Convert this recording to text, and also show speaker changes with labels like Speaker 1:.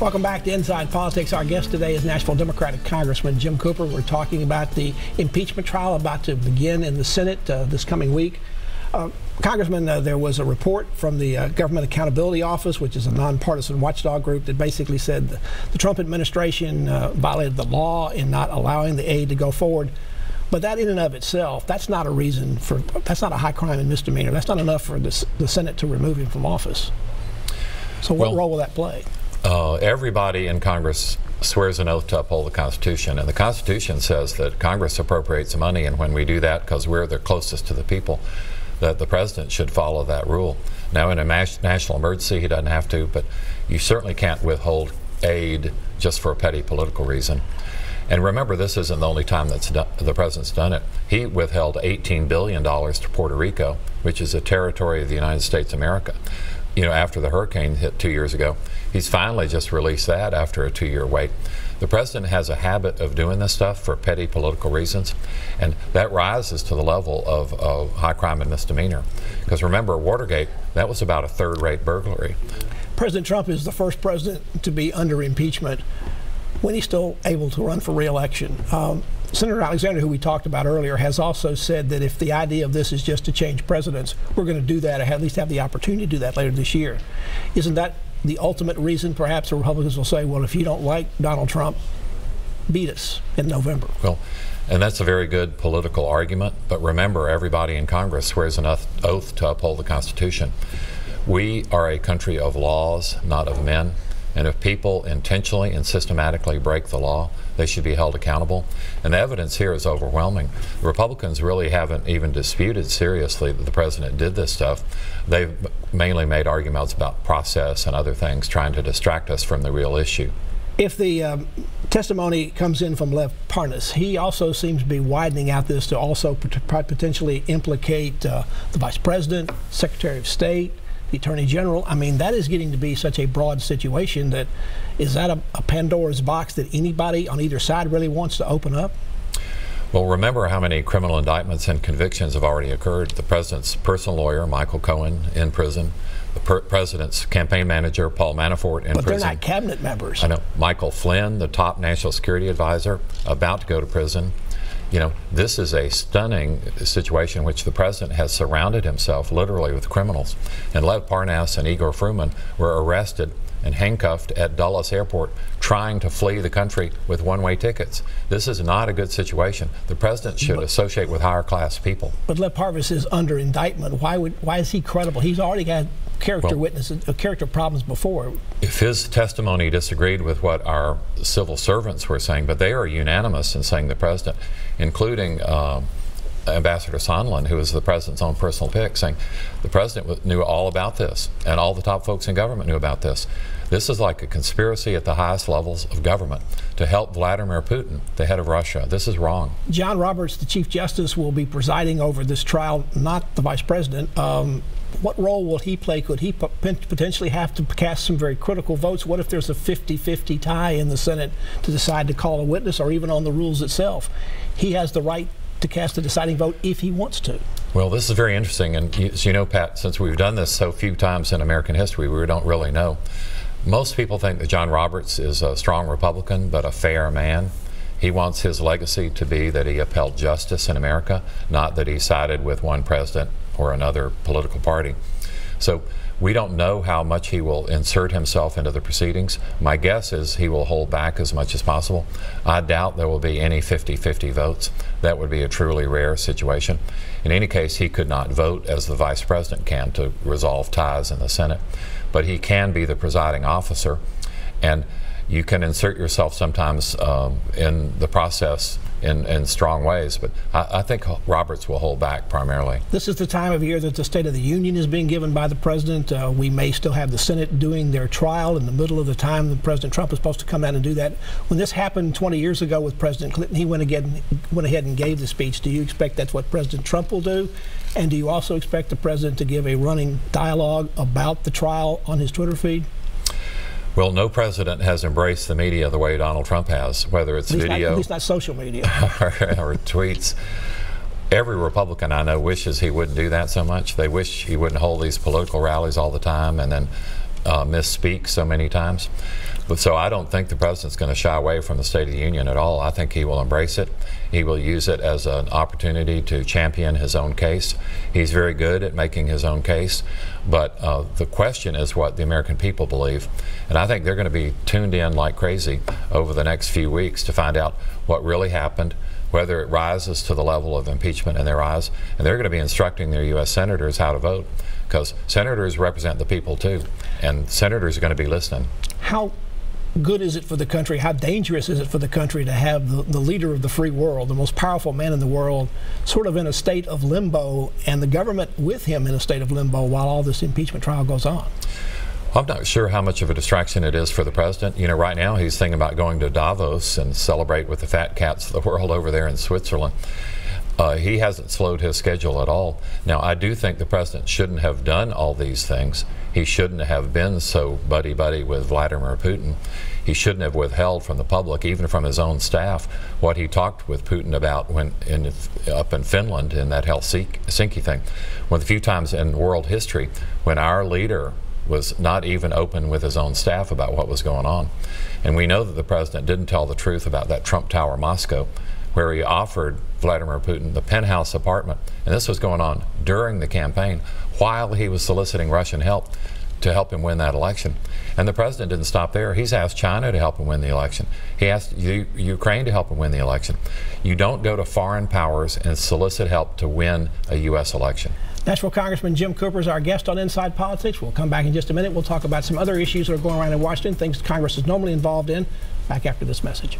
Speaker 1: Welcome back to Inside Politics. Our guest today is Nashville Democratic Congressman Jim Cooper. We're talking about the impeachment trial about to begin in the Senate uh, this coming week. Uh, Congressman, uh, there was a report from the uh, Government Accountability Office, which is a nonpartisan watchdog group, that basically said the, the Trump administration uh, violated the law in not allowing the aid to go forward. But that in and of itself, that's not a reason for, that's not a high crime and misdemeanor. That's not enough for this, the Senate to remove him from office. So what
Speaker 2: Well,
Speaker 1: role will that play?
Speaker 2: Uh, everybody in Congress swears an oath to uphold the Constitution, and the Constitution says that Congress appropriates money, and when we do that, because we're the closest to the people, that the president should follow that rule. Now, in a national emergency, he doesn't have to, but you certainly can't withhold aid just for a petty political reason. And remember, this isn't the only time that the president's done it. He withheld $18 billion to Puerto Rico, which is a territory of the United States of America. You know, after the hurricane hit two years ago, he's finally just released that after a two-year wait. The president has a habit of doing this stuff for petty political reasons, and that rises to the level of, of high crime and misdemeanor. Because remember, Watergate, that was about a third-rate burglary.
Speaker 1: President Trump is the first president to be under impeachment when he's still able to run for reelection. Um, Senator Alexander, who we talked about earlier, has also said that if the idea of this is just to change presidents, we're going to do that, or at least have the opportunity to do that later this year. Isn't that the ultimate reason perhaps the Republicans will say, well, if you don't like Donald Trump, beat us in November?
Speaker 2: Well, and that's a very good political argument, but remember, everybody in Congress swears an oath oath to uphold the Constitution. We are a country of laws, not of men. And if people intentionally and systematically break the law, they should be held accountable. And the evidence here is overwhelming. The Republicans really haven't even disputed seriously that the president did this stuff. They've mainly made arguments about process and other things, trying to distract us from the real issue.
Speaker 1: If the um, testimony comes in from Lev Parnas, he also seems to be widening out this to also pot- potentially implicate uh, the vice president, secretary of state, the attorney general. I mean, that is getting to be such a broad situation that is that a, a Pandora's box that anybody on either side really wants to open up?
Speaker 2: Well, remember how many criminal indictments and convictions have already occurred. The president's personal lawyer, Michael Cohen, in prison. The per- president's campaign manager, Paul Manafort, in prison.
Speaker 1: But they're not cabinet members.
Speaker 2: I know Michael Flynn, the top national security advisor, about to go to prison. You know, this is a stunning situation in which the president has surrounded himself literally with criminals. And Lev Parnas and Igor Fruman were arrested and handcuffed at Dulles Airport trying to flee the country with one-way tickets. This is not a good situation. The president should associate with higher class people.
Speaker 1: But Lev Parnas is under indictment. Why would why is he credible? He's already had character
Speaker 2: Well-
Speaker 1: witnesses, uh, character problems before.
Speaker 2: if his testimony disagreed with what our civil servants were saying, but they are unanimous in saying the president, including um, Ambassador Sondland, who was the president's own personal pick, saying the president knew all about this, and all the top folks in government knew about this. This is like a conspiracy at the highest levels of government to help Vladimir Putin, the head of Russia. This is wrong.
Speaker 1: John Roberts, the Chief Justice, will be presiding over this trial, not the Vice President. Um, what role will he play? Could he potentially have to cast some very critical votes? What if there's a 50 50 tie in the Senate to decide to call a witness or even on the rules itself? He has the right to cast a deciding vote if he wants to.
Speaker 2: Well, this is very interesting, and as you know, Pat, since we've done this so few times in American history, we don't really know. Most people think that John Roberts is a strong Republican, but a fair man. He wants his legacy to be that he upheld justice in America, not that he sided with one president or another political party. So we don't know how much he will insert himself into the proceedings. My guess is he will hold back as much as possible. I doubt there will be any 50 50 votes. That would be a truly rare situation. In any case, he could not vote as the vice president can to resolve ties in the Senate, but he can be the presiding officer. And you can insert yourself sometimes um, in the process in, in strong ways, but I, I think Roberts will hold back primarily.
Speaker 1: This is the time of year that the State of the Union is being given by the President. Uh, we may still have the Senate doing their trial in the middle of the time that President Trump is supposed to come out and do that. When this happened 20 years ago with President Clinton, he went, again, went ahead and gave the speech. Do you expect that's what President Trump will do? And do you also expect the President to give a running dialogue about the trial on his Twitter feed?
Speaker 2: Well, no president has embraced the media the way Donald Trump has, whether it's
Speaker 1: At
Speaker 2: video
Speaker 1: not, at least not social media.
Speaker 2: or, or tweets. Every Republican I know wishes he wouldn't do that so much. They wish he wouldn't hold these political rallies all the time and then uh, misspeak so many times. But so I don't think the president's going to shy away from the State of the Union at all. I think he will embrace it. He will use it as an opportunity to champion his own case. He's very good at making his own case. But uh, the question is what the American people believe. And I think they're going to be tuned in like crazy over the next few weeks to find out what really happened, whether it rises to the level of impeachment in their eyes. And they're going to be instructing their U.S. senators how to vote because senators represent the people too. And senators are going to be listening.
Speaker 1: How good is it for the country? How dangerous is it for the country to have the, the leader of the free world, the most powerful man in the world, sort of in a state of limbo, and the government with him in a state of limbo while all this impeachment trial goes on?
Speaker 2: I'm not sure how much of a distraction it is for the president. You know, right now he's thinking about going to Davos and celebrate with the fat cats of the world over there in Switzerland. Uh, he hasn't slowed his schedule at all. Now, I do think the president shouldn't have done all these things. He shouldn't have been so buddy buddy with Vladimir Putin. He shouldn't have withheld from the public, even from his own staff, what he talked with Putin about when in, up in Finland in that Helsinki thing. One of the few times in world history when our leader was not even open with his own staff about what was going on. And we know that the president didn't tell the truth about that Trump Tower Moscow where he offered Vladimir Putin the penthouse apartment. And this was going on during the campaign while he was soliciting Russian help to help him win that election. And the president didn't stop there. He's asked China to help him win the election. He asked U Ukraine to help him win the election. You don't go to foreign powers and solicit help to win a U.S. election.
Speaker 1: Nashville Congressman Jim Cooper is our guest on Inside Politics. We'll come back in just a minute. We'll talk about some other issues that are going around in Washington, things Congress is normally involved in, back after this message.